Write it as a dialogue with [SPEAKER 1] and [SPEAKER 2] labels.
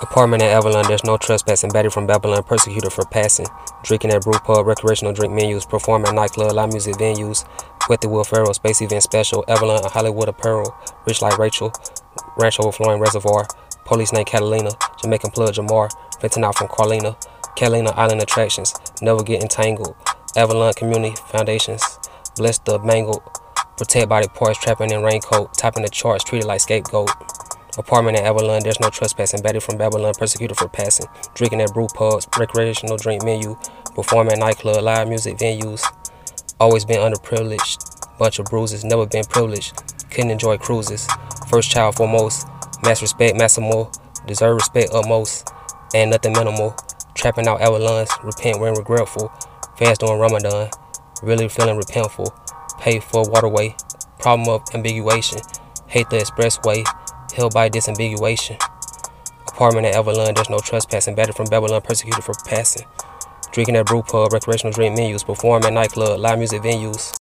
[SPEAKER 1] Apartment at Avalon, there's no trespassing. Battery from Babylon, persecuted for passing. Drinking at brew pub, recreational drink menus. Perform at nightclub, live music venues. With the Will Ferrell, space event special. Avalon, Hollywood apparel. Rich like Rachel. Ranch overflowing reservoir. Police named Catalina. Jamaican plug Jamar. Venting out from Carlina. Catalina Island attractions. Never get entangled. Avalon Community Foundations. Bless the mangled. Protect body parts, trapping in raincoat. Topping the charts, treated like scapegoat. Apartment in Avalon, there's no trespassing. Battery from Babylon, persecuted for passing. Drinking at brew pubs, recreational drink menu. Performing at nightclub, live music venues. Always been underprivileged. Bunch of bruises, never been privileged. Couldn't enjoy cruises. First child foremost. Mass respect, massimo. Deserve respect utmost. And nothing minimal. Trapping out Avalons, repent when regretful. Fans doing Ramadan. Really feeling repentful. Pay for waterway. Problem of ambiguation. Hate the expressway held by disambiguation. Apartment at Avalon, there's no trespassing. Battered from Babylon, persecuted for passing. Drinking at brew pub, recreational drink menus. Perform at nightclub, live music venues.